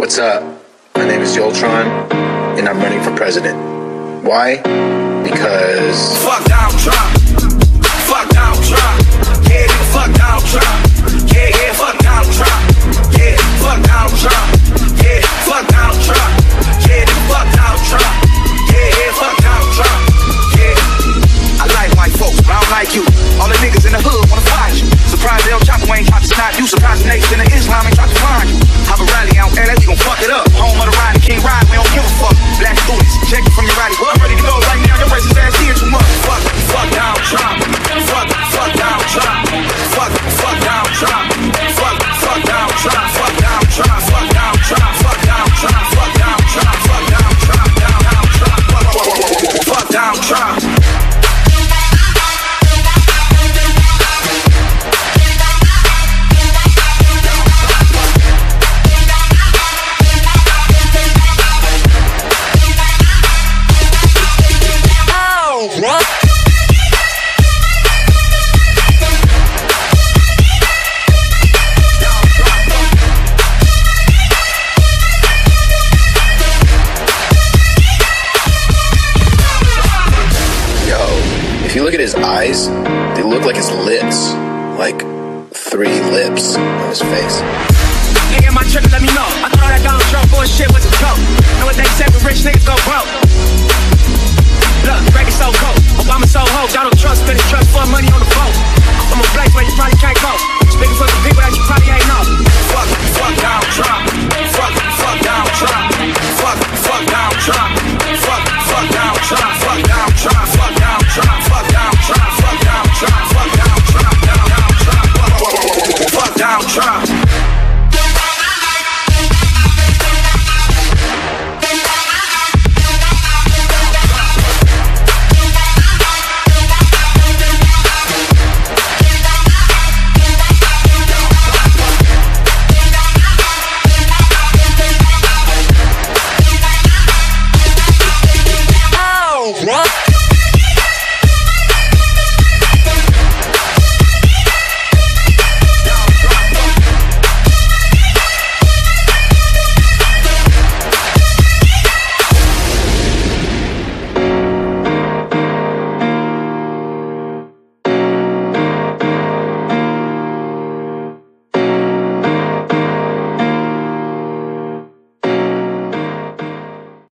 What's up? My name is Yoltron, and I'm running for president. Why? Because. Fuck Donald Trump. Fuck Donald Trump. at his eyes, they look like his lips. Like three lips on his face. Nigga, my let me know. I thought I got bullshit was a. Know what they said, rich niggas go broke.